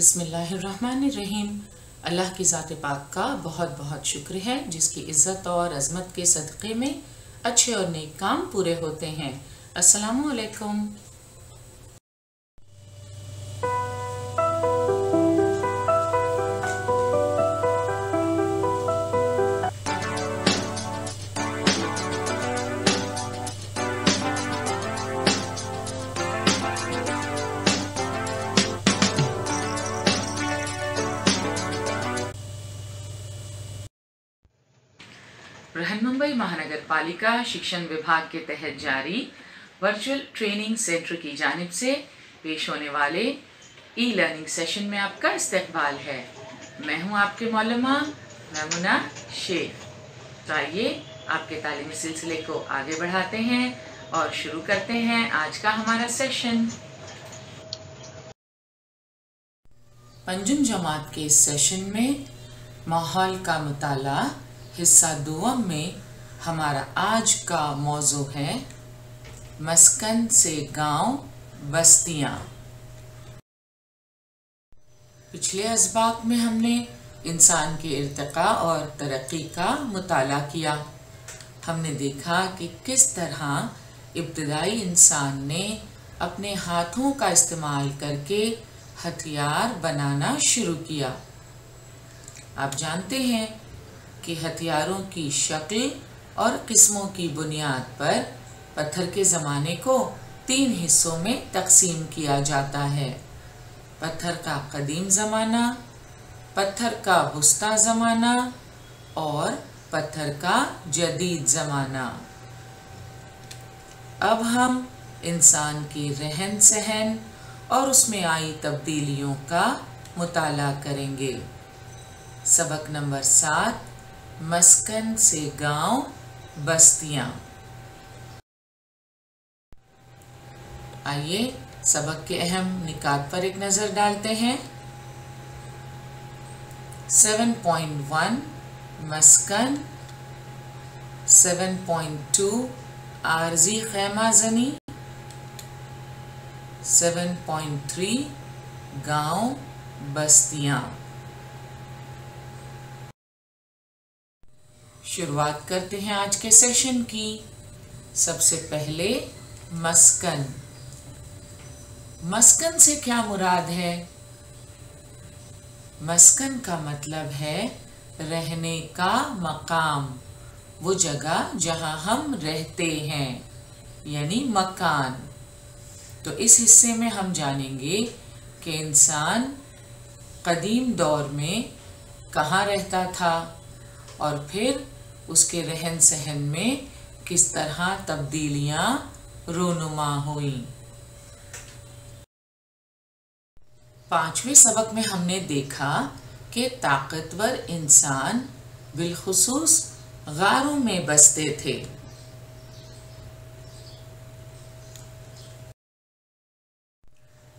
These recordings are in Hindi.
बिस्मिल्लाहिर्रहमानिर्रहीम। अल्लाह की ज़ात पाक का बहुत बहुत शुक्र है, जिसकी इज़्ज़त और अज़मत के सदक़े में अच्छे और नेक काम पूरे होते हैं। बृहन पालिका शिक्षण विभाग के तहत जारी वर्चुअल ट्रेनिंग सेंटर की जानिब से पेश होने वाले ई लर्निंग सेशन में आपका इस्तकबाल है। मैं हूँ आपके मौलमा मैमुना शेख। तो आइए आपके तालीमी सिलसिले को आगे बढ़ाते हैं और शुरू करते हैं आज का हमारा सेशन पंजुम जमात के सेशन में माहौल का मुताला हिस्सा दुवम में हमारा आज का मौजू है मस्कन से गाँव बस्तियाँ। पिछले इसबाक में हमने इंसान के इर्तका और तरक्की का मुताला किया। हमने देखा कि किस तरह इब्तदाई इंसान ने अपने हाथों का इस्तेमाल करके हथियार बनाना शुरू किया। आप जानते हैं कि हथियारों की शक्ल और किस्मों की बुनियाद पर पत्थर के ज़माने को तीन हिस्सों में तकसीम किया जाता है। पत्थर का कदीम ज़माना, पत्थर का वस्ता ज़माना और पत्थर का जदीद ज़माना। अब हम इंसान के रहन सहन और उसमें आई तब्दीलियों का मुताला करेंगे। सबक नंबर सात, मस्कन से गाँव बस्तियाँ। आइए, सबक के अहम निकात पर एक नज़र डालते हैं। 7.1 मस्कन 7.2 आरजी खैमा जनी 7.3 गाँव बस्तियाँ। शुरुआत करते हैं आज के सेशन की। सबसे पहले मस्कन। मस्कन से क्या मुराद है? मस्कन का मतलब है रहने का मकाम। वो जगह जहाँ हम रहते हैं, यानी मकान। तो इस हिस्से में हम जानेंगे कि इंसान कदीम दौर में कहाँ रहता था। और फिर उसके रहन सहन में किस तरह तब्दीलियाँ रोनुमा हुई? पाँचवें सबक में हमने देखा कि ताकतवर इंसान बिलखसूस गारों में बसते थे।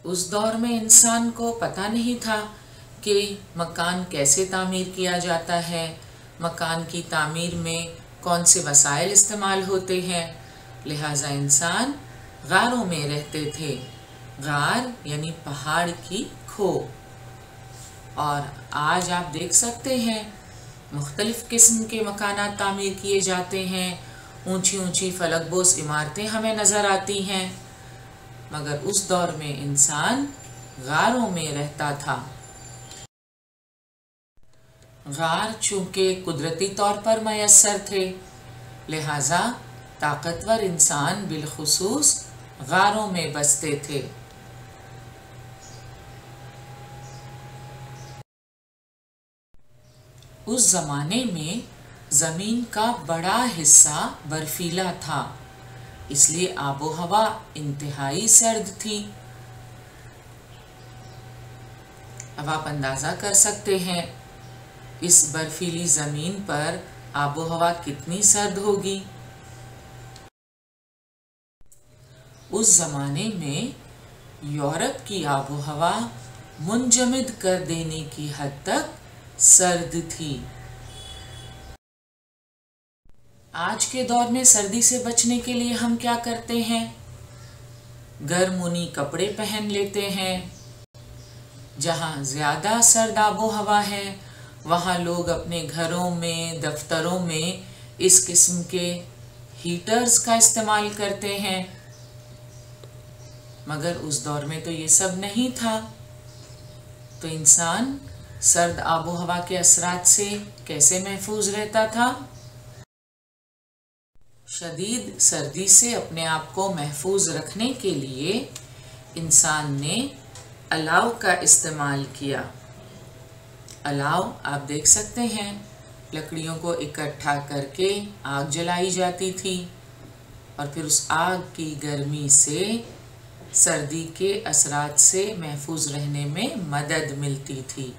उस दौर में इंसान को पता नहीं था कि मकान कैसे तामीर किया जाता है मकान की तामीर में कौन से वसाइल इस्तेमाल होते हैं? लिहाजा इंसान गारों में रहते थे। गार यानी पहाड़ की खो और आज आप देख सकते हैं, मुख्तलिफ़ किस्म के मकाना तामीर किए जाते हैं। ऊँची ऊँची फलकबोस इमारतें हमें नज़र आती हैं। मगर उस दौर में इंसान गारों में रहता था। गार चूँकि कुदरती तौर पर मैसर थे। लिहाजा ताकतवर इंसान बिलखसूस गारों में बसते थे। उस जमाने में ज़मीन का बड़ा हिस्सा बर्फीला था, इसलिए आबो हवा इंतहाई सर्द थी। अब आप अंदाज़ा कर सकते हैं इस बर्फीली ज़मीन पर आबो हवा कितनी सर्द होगी? उस ज़माने में यूरोप की आबो हवा मुंजमद कर देने की हद तक सर्द थी। आज के दौर में सर्दी से बचने के लिए हम क्या करते हैं? गर्म ऊनी कपड़े पहन लेते हैं, जहाँ ज़्यादा सर्द आबो हवा है वहाँ लोग अपने घरों में, दफ्तरों में इस किस्म के हीटर्स का इस्तेमाल करते हैं। मगर उस दौर में तो ये सब नहीं था। तो इंसान सर्द आबो हवा के असरात से कैसे महफूज रहता था? शदीद सर्दी से अपने आप को महफूज रखने के लिए इंसान ने अलाव का इस्तेमाल किया। अलाव आप देख सकते हैं। लकड़ियों को इकट्ठा करके आग जलाई जाती थी और फिर उस आग की गर्मी से सर्दी के असरात से महफूज रहने में मदद मिलती थी।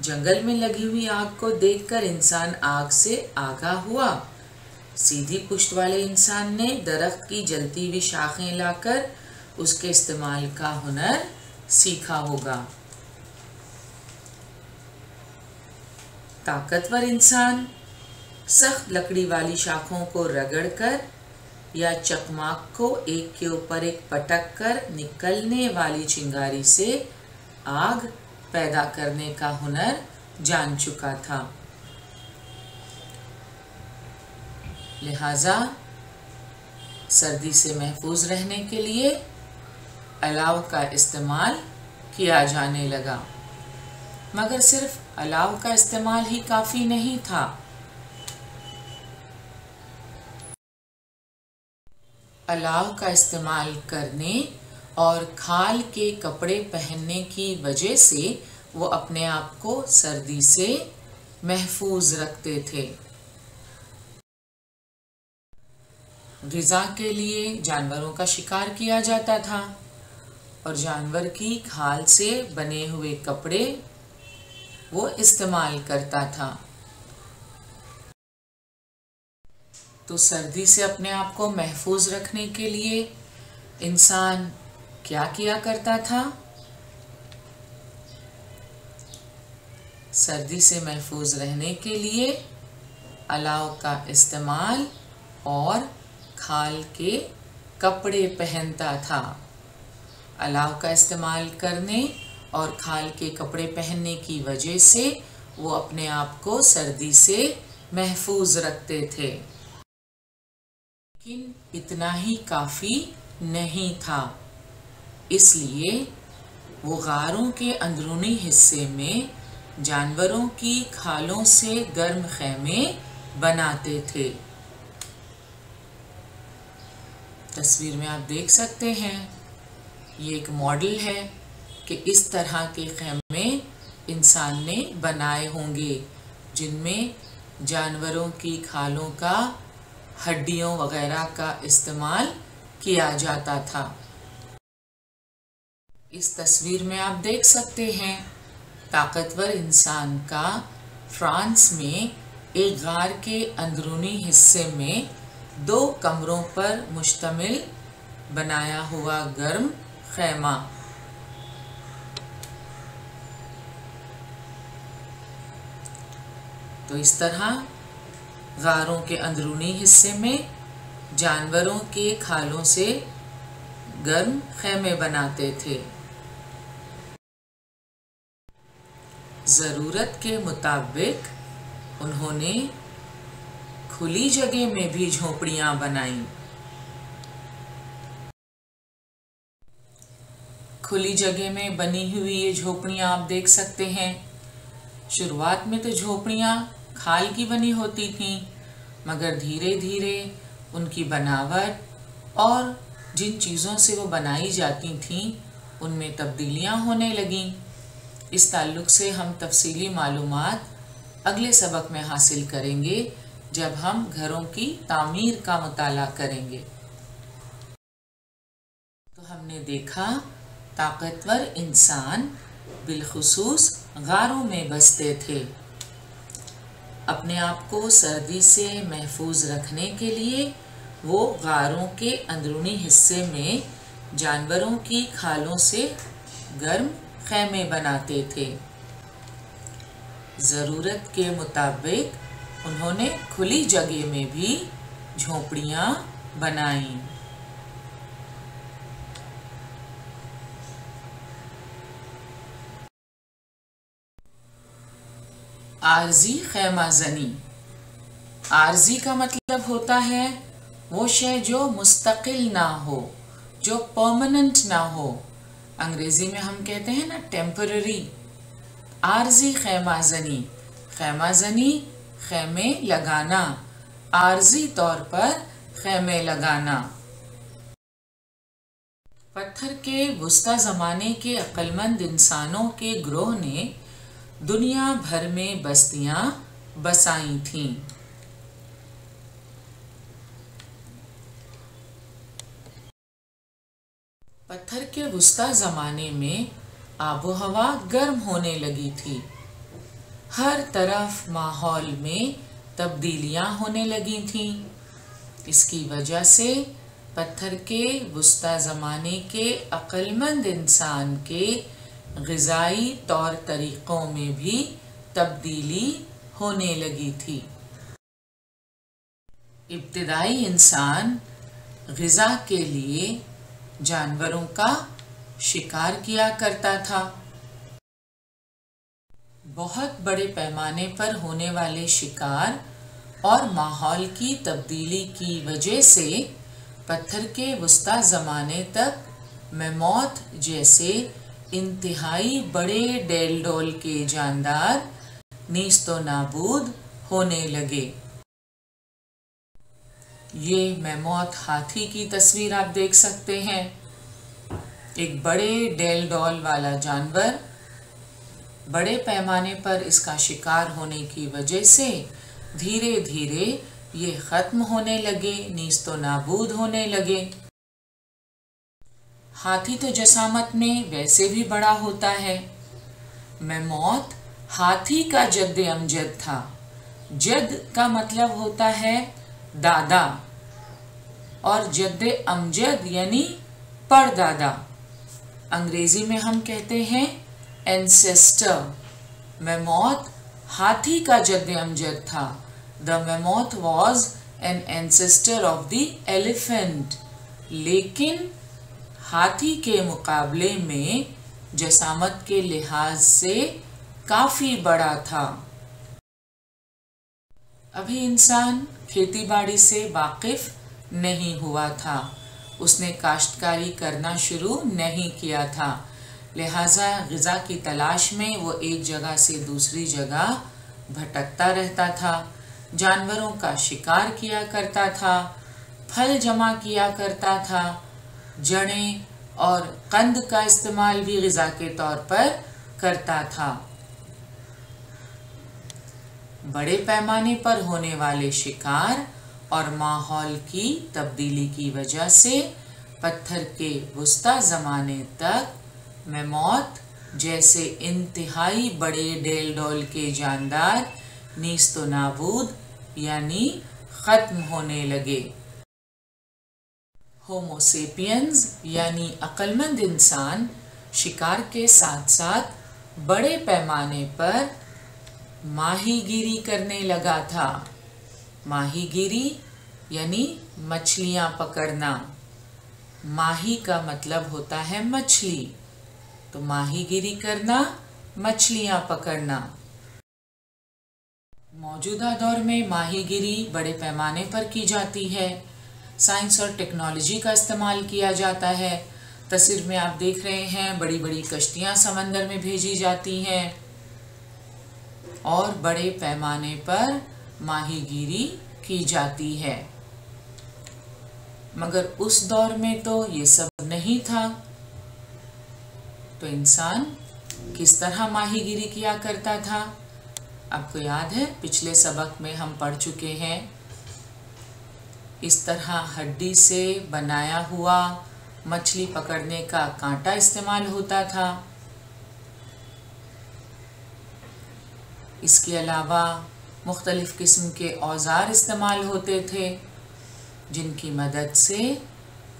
जंगल में लगी हुई आग को देखकर इंसान आग से आगा हुआ। सीधी पुष्ट वाले इंसान ने दरख्त की जलती हुई शाखें लाकर उसके इस्तेमाल का हुनर सीखा होगा। ताकतवर इंसान सख्त लकड़ी वाली शाखों को रगड़कर या चकमाक को एक के ऊपर एक पटक कर निकलने वाली चिंगारी से आग पैदा करने का हुनर जान चुका था। लिहाजा सर्दी से महफूज रहने के लिए अलाव का इस्तेमाल किया जाने लगा। मगर सिर्फ़ अलाव का इस्तेमाल ही काफ़ी नहीं था। अलाव का इस्तेमाल करने और खाल के कपड़े पहनने की वजह से वो अपने आप को सर्दी से महफूज रखते थे। गज़ा के लिए जानवरों का शिकार किया जाता था। और जानवर की खाल से बने हुए कपड़े वो इस्तेमाल करता था। तो सर्दी से अपने आप को महफूज रखने के लिए इंसान क्या किया करता था? सर्दी से महफूज रहने के लिए अलाव का इस्तेमाल और खाल के कपड़े पहनता था। अलाव का इस्तेमाल करने और खाल के कपड़े पहनने की वजह से वो अपने आप को सर्दी से महफूज रखते थे। लेकिन इतना ही काफ़ी नहीं था। इसलिए वो गारों के अंदरूनी हिस्से में जानवरों की खालों से गर्म खेमे बनाते थे। तस्वीर में आप देख सकते हैं ये एक मॉडल है कि इस तरह के खेमे इंसान ने बनाए होंगे, जिनमें जानवरों की खालों का, हड्डियों वगैरह का इस्तेमाल किया जाता था। इस तस्वीर में आप देख सकते हैं, ताकतवर इंसान का फ्रांस में एक गार के अंदरूनी हिस्से में दो कमरों पर मुश्तमिल बनाया हुआ गर्म खैमा तो इस तरह गारों के अंदरूनी हिस्से में, जानवरों के खालों से गर्म खैमे बनाते थे। ज़रूरत के मुताबिक उन्होंने खुली जगह में भी झोपड़ियाँ बनाई। खुली जगह में बनी हुई ये झोपड़ियाँ आप देख सकते हैं। शुरुआत में तो झोपड़ियाँ खाल की बनी होती थीं, मगर धीरे धीरे उनकी बनावट और जिन चीज़ों से वो बनाई जाती थीं, उनमें तब्दीलियाँ होने लगीं। इस ताल्लुक से हम तफसीली मालूम अगले सबक में हासिल करेंगे, जब हम घरों की तामीर का मुताला करेंगे। तो हमने देखा ताकतवर इंसान बिलखसूस गारों में बसते थे। अपने आप को सर्दी से महफूज रखने के लिए वो गारों के अंदरूनी हिस्से में जानवरों की खालों से गर्म खैमे बनाते थे। ज़रूरत के मुताबिक उन्होंने खुली जगह में भी झोपड़ियाँ बनाई। आरजी खैमा जनी आरजी का मतलब होता है, वो शय जो मुस्तकिल ना हो, जो परमानेंट ना हो। अंग्रेज़ी में हम कहते हैं ना टेम्पररी आरजी खैमा जनी खैमा जनी खैमे लगाना। आरजी तौर पर खैमे लगाना। पत्थर के वस्ता ज़माने के अक्लमंद इंसानों के ग्रोह ने दुनिया भर में बस्तियाँ बसाई थीं। पत्थर के वस्ता ज़माने में आबो हवा गर्म होने लगी थी। हर तरफ़ माहौल में तब्दीलियाँ होने लगी थीं। इसकी वजह से पत्थर के वस्ता ज़माने के अक्लमंद इंसान के गज़ाई तौर तरीक़ों में भी तब्दीली होने लगी थी। इब्तदाई इंसान गज़ा के लिए जानवरों का शिकार किया करता था। बहुत बड़े पैमाने पर होने वाले शिकार और माहौल की तब्दीली की वजह से पत्थर के वस्ता ज़माने तक मौत जैसे इंतहाई बड़े डेल डोल के जानदार नीस्तो नाबूद होने लगे। ये मेमौत हाथी की तस्वीर आप देख सकते हैं। एक बड़े डेल डॉल वाला जानवर बड़े पैमाने पर इसका शिकार होने की वजह से धीरे धीरे ये ख़त्म होने लगे नीस तो नाबूद होने लगे। हाथी तो जसामत में वैसे भी बड़ा होता है। मैं मौत हाथी का जद अमजद था। जद का मतलब होता है दादा। और जद अमजद यानी परदादा। अंग्रेज़ी में हम कहते हैं एंसेस्टर मेमोथ हाथी का जद अमजद था। The mammoth was an ancestor of the elephant लेकिन हाथी के मुकाबले में जसामत के लिहाज से काफ़ी बड़ा था। अभी इंसान खेती बाड़ी से वाकिफ नहीं हुआ था। उसने काश्तकारी करना शुरू नहीं किया था। लिहाजा गज़ा की तलाश में वो एक जगह से दूसरी जगह भटकता रहता था। जानवरों का शिकार किया करता था, फल जमा किया करता था। जड़ें और कंद का इस्तेमाल भी गज़ा के तौर पर करता था। बड़े पैमाने पर होने वाले शिकार और माहौल की तब्दीली की वजह से पत्थर के वस्ता ज़माने तक मौत जैसे इंतहाई बड़े डेल डोल के जानदार नीस्तो नाबूद यानी ख़त्म होने लगे। होमोसेपियंस यानी अक्लमंद इंसान, शिकार के साथ साथ बड़े पैमाने पर माहीगिरी करने लगा था। माहीगिरी, यानी मछलियाँ पकड़ना। माही का मतलब होता है मछली। तो माहीगिरी करना, मछलियाँ पकड़ना। मौजूदा दौर में माहीगिरी बड़े पैमाने पर की जाती है। साइंस और टेक्नोलॉजी का इस्तेमाल किया जाता है। तस्वीर में आप देख रहे हैं बड़ी बड़ी कश्तियाँ समंदर में भेजी जाती हैं। और बड़े पैमाने पर माहीगिरी की जाती है। मगर उस दौर में तो ये सब नहीं था। तो इंसान किस तरह माहीगिरी किया करता था? आपको याद है, पिछले सबक में हम पढ़ चुके हैं इस तरह हड्डी से बनाया हुआ मछली पकड़ने का कांटा इस्तेमाल होता था। इसके अलावा मुख्तलिफ़ किस्म के औज़ार इस्तेमाल होते थे, जिनकी मदद से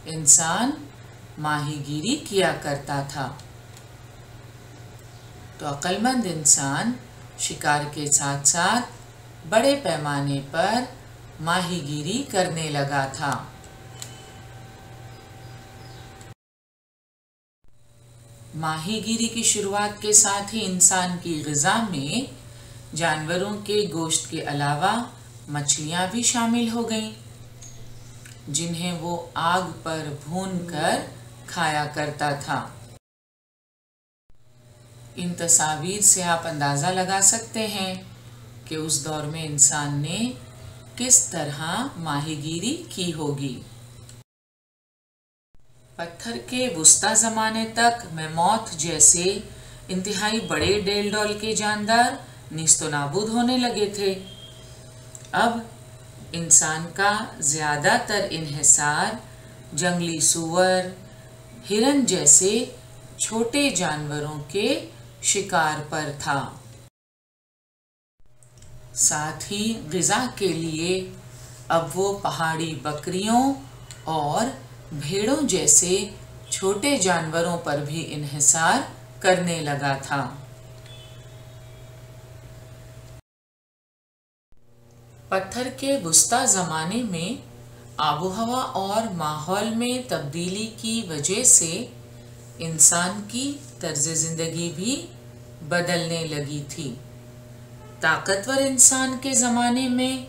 इंसान माहीगिरी किया करता था। तो अक्लमंद इंसान शिकार के साथ साथ बड़े पैमाने पर माहीगिरी करने लगा था। माहीगिरी की शुरुआत के साथ ही इंसान की गज़ा में जानवरों के गोश्त के अलावा मछलियाँ भी शामिल हो गईं, जिन्हें वो आग पर भून कर खाया करता था। इन तस्वीर से आप अंदाज़ा लगा सकते हैं कि उस दौर में इंसान ने किस तरह माहीगीरी की होगी? पत्थर के वस्ता ज़माने तक मेमौत जैसे इंतहाई बड़े डेल डॉल के जानदार निस्तो नाबूद होने लगे थे। अब इंसान का ज़्यादातर इन्हिसार जंगली सुअर, हिरन जैसे छोटे जानवरों के शिकार पर था। साथ ही गज़ा के लिए अब वो पहाड़ी बकरियों और भेड़ों जैसे छोटे जानवरों पर भी इन्हिसार करने लगा था। पत्थर के वस्ता ज़माने में आबो हवा और माहौल में तब्दीली की वजह से इंसान की तर्ज ज़िंदगी भी बदलने लगी थी। ताकतवर इंसान के ज़माने में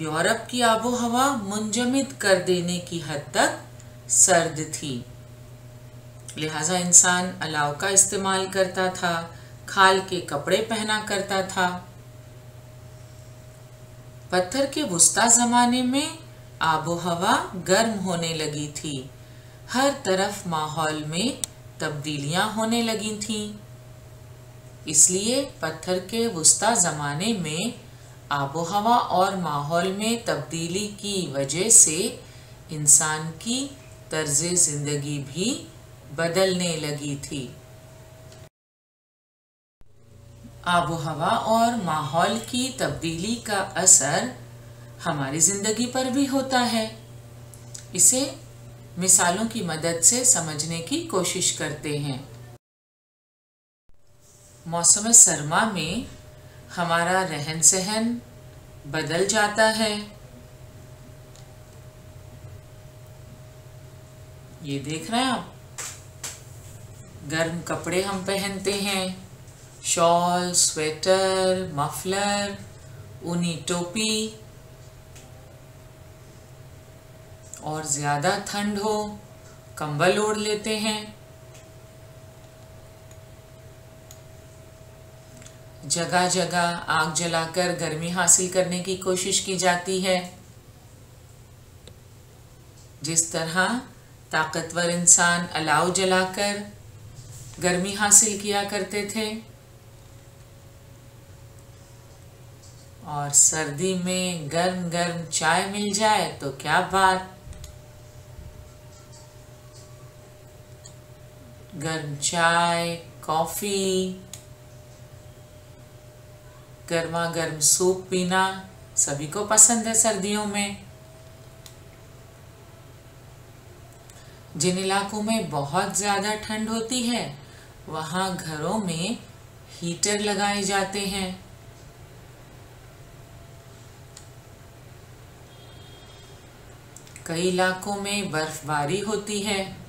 यूरोप की आबो हवा मुंजमद कर देने की हद तक सर्द थी। लिहाजा इंसान अलाव का इस्तेमाल करता था, खाल के कपड़े पहना करता था। पत्थर के वस्ता ज़माने में आबो हवा गर्म होने लगी थी। हर तरफ़ माहौल में तब्दीलियाँ होने लगी थीं। इसलिए पत्थर के वस्ता ज़माने में आबो हवा और माहौल में तब्दीली की वजह से इंसान की तर्ज ज़िंदगी भी बदलने लगी थी। आबो हवा और माहौल की तब्दीली का असर हमारी ज़िंदगी पर भी होता है। इसे मिसालों की मदद से समझने की कोशिश करते हैं। मौसम सरमा में हमारा रहन सहन बदल जाता है। ये देख रहे हैं आप? गर्म कपड़े हम पहनते हैं। शॉल, स्वेटर, मफलर, ऊनी टोपी। और ज़्यादा ठंड हो, कंबल ओढ़ लेते हैं। जगह जगह आग जलाकर गर्मी हासिल करने की कोशिश की जाती है। जिस तरह ताकतवर इंसान अलाव जलाकर गर्मी हासिल किया करते थे, और सर्दी में गर्म गर्म चाय मिल जाए तो क्या बात? गर्म चाय, कॉफ़ी गर्मा गर्म सूप पीना सभी को पसंद है सर्दियों में। जिन इलाकों में बहुत ज़्यादा ठंड होती है, वहाँ घरों में हीटर लगाए जाते हैं। कई इलाकों में बर्फबारी होती है।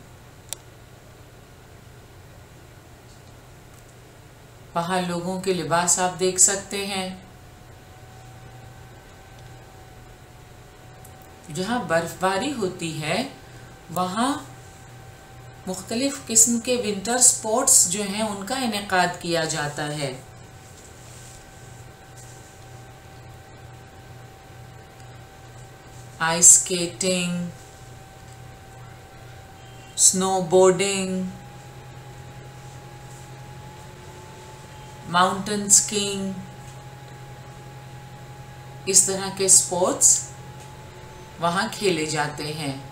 वहाँ लोगों के लिबास आप देख सकते हैं। जहाँ बर्फबारी होती है वहाँ मुख्तलिफ़ किस्म के विंटर स्पोर्ट्स जो हैं उनका इनका किया जाता है। ice skating, snowboarding, mountain skiing इस तरह के स्पोर्ट्स वहाँ खेले जाते हैं।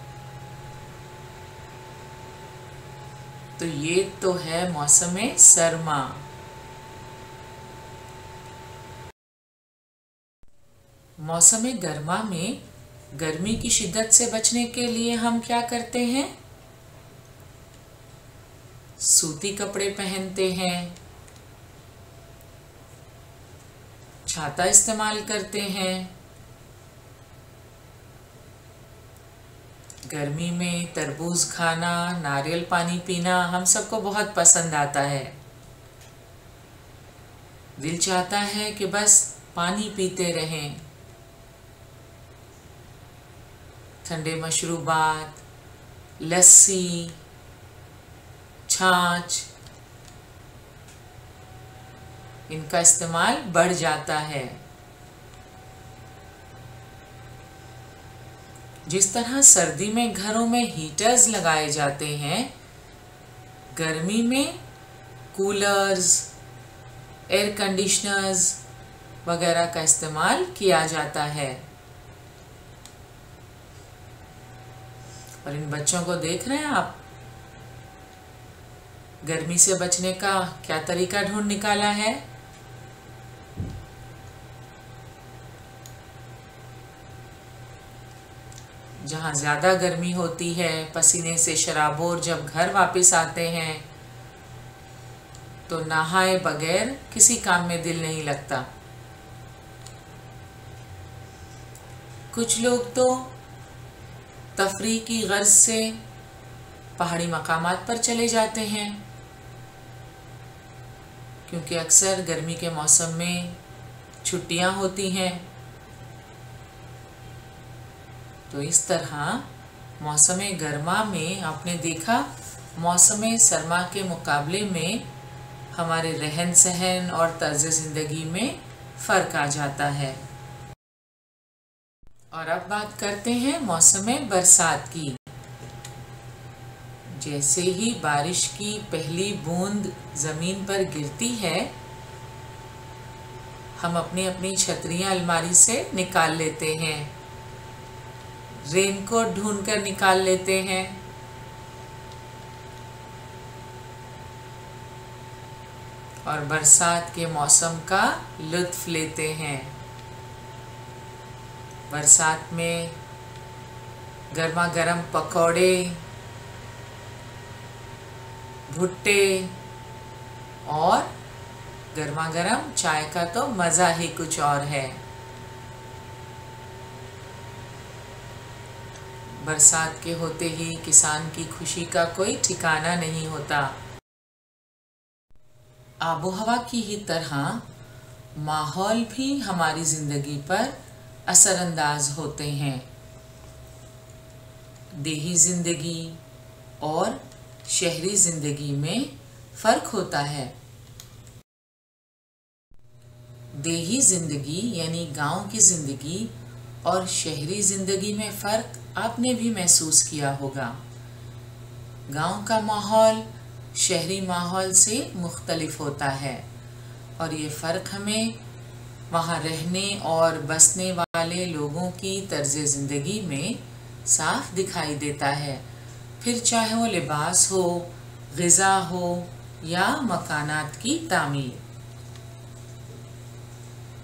तो ये तो है मौसम सरमा मौसम गर्मा में गर्मी की शिद्दत से बचने के लिए हम क्या करते हैं? सूती कपड़े पहनते हैं। छाता इस्तेमाल करते हैं। गर्मी में तरबूज खाना, नारियल पानी पीना हम सबको बहुत पसंद आता है। दिल चाहता है कि बस पानी पीते रहें। ठंडे मशरूबात, लस्सी, छाछ इनका इस्तेमाल बढ़ जाता है। जिस तरह सर्दी में घरों में हीटर्स लगाए जाते हैं, गर्मी में कूलर्स एयर कंडीशनर्स वगैरह का इस्तेमाल किया जाता है। और इन बच्चों को देख रहे हैं आप? गर्मी से बचने का क्या तरीका ढूंढ निकाला है? जहाँ ज़्यादा गर्मी होती है, पसीने से शराबोर जब घर वापस आते हैं तो नहाए बगैर किसी काम में दिल नहीं लगता। कुछ लोग तो तफरी की गर्ज से पहाड़ी मकामात पर चले जाते हैं, क्योंकि अक्सर गर्मी के मौसम में छुट्टियाँ होती हैं। तो इस तरह मौसम गर्मा में आपने देखा, मौसम सरमा के मुकाबले में हमारे रहन सहन और तर्ज ज़िंदगी में फ़र्क आ जाता है। और अब बात करते हैं मौसम बरसात की। जैसे ही बारिश की पहली बूंद ज़मीन पर गिरती है, हम अपनी अपनी छतरियाँ अलमारी से निकाल लेते हैं। रेनकोट ढूंढ कर निकाल लेते हैं। और बरसात के मौसम का लुत्फ लेते हैं। बरसात में गर्मा गर्म पकौड़े, भुट्टे और गर्मा गर्म चाय का तो मज़ा ही कुछ और है। बरसात के होते ही किसान की खुशी का कोई ठिकाना नहीं होता। आबो हवा की ही तरह माहौल भी हमारी ज़िंदगी पर असरअंदाज होते हैं। देही ज़िंदगी और शहरी ज़िंदगी में फ़र्क होता है। देही ज़िंदगी यानी गाँव की ज़िंदगी और शहरी ज़िंदगी में फ़र्क आपने भी महसूस किया होगा। गाँव का माहौल शहरी माहौल से मुख्तलिफ़ होता है और ये फ़र्क हमें वहाँ रहने और बसने वाले लोगों की तर्ज ज़िंदगी में साफ़ दिखाई देता है। फिर चाहे वो लिबास हो, गज़ा हो या मकानात की तामीर।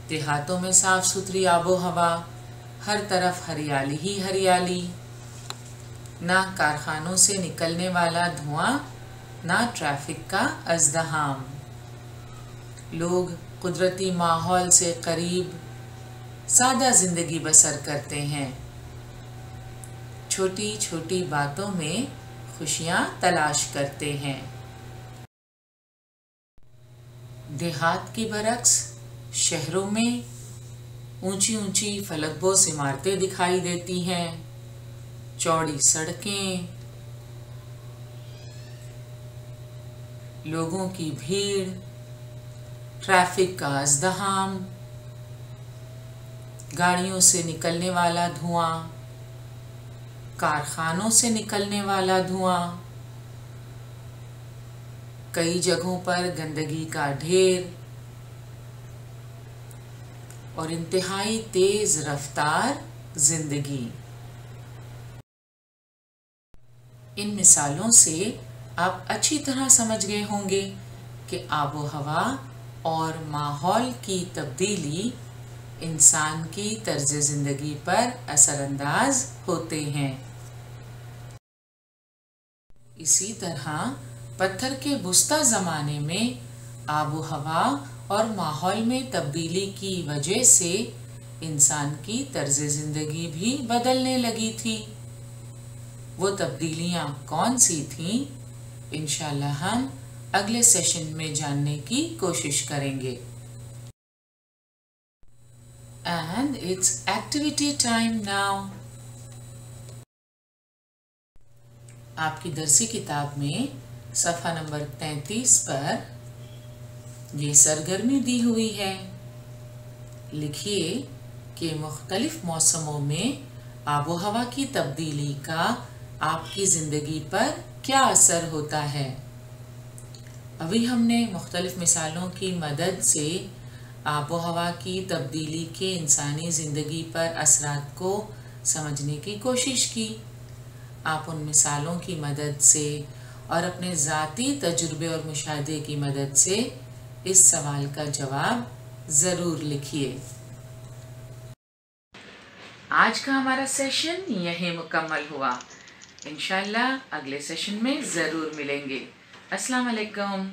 देहातों में साफ़ सुथरी आबो हवा हर तरफ़ हरियाली ही हरियाली। ना कारखानों से निकलने वाला धुआँ, ना ट्रैफ़िक का अजदहाम। लोग कुदरती माहौल से करीब, सादा ज़िंदगी बसर करते हैं। छोटी छोटी बातों में खुशियाँ तलाश करते हैं। देहात की बरक्स, शहरों में ऊँची ऊँची फलकबोस इमारतें दिखाई देती हैं, चौड़ी सड़कें। लोगों की भीड़, ट्रैफ़िक का अजदहाम, गाड़ियों से निकलने वाला धुआँ, कारखानों से निकलने वाला धुआँ, कई जगहों पर गंदगी का ढेर और इंतहाई तेज रफ्तार ज़िंदगी। इन मिसालों से आप अच्छी तरह समझ गए होंगे कि आबो हवा और माहौल की तब्दीली इंसान की तर्ज ज़िंदगी पर असरअंदाज होते हैं। इसी तरह पत्थर के बुस्ता ज़माने में आबो हवा और माहौल में तब्दीली की वजह से इंसान की तर्ज ज़िंदगी भी बदलने लगी थी वो तब्दीलियाँ कौन सी थीं इनशाला हम अगले सेशन में जानने की कोशिश करेंगे and it's activity time now. आपकी दरसी किताब में सफ़ा नंबर तैतीस पर ये सरगर्मी दी हुई है। लिखिए कि मुख्तलिफ़ मौसमों में आबो हवा की तब्दीली का आपकी ज़िंदगी पर क्या असर होता है? अभी हमने मुख्तलिफ़ मिसालों की मदद से आबो हवा की तब्दीली के इंसानी ज़िंदगी पर असरात को समझने की कोशिश की। आप उन मिसालों की मदद से और अपने ज़ाती तजुर्बे और मुशाहे की मदद से इस सवाल का जवाब ज़रूर लिखिए। आज का हमारा सेशन यही मुकम्मल हुआ। इनशाला अगले सेशन में ज़रूर मिलेंगे। अस्सलाम वालेकुम।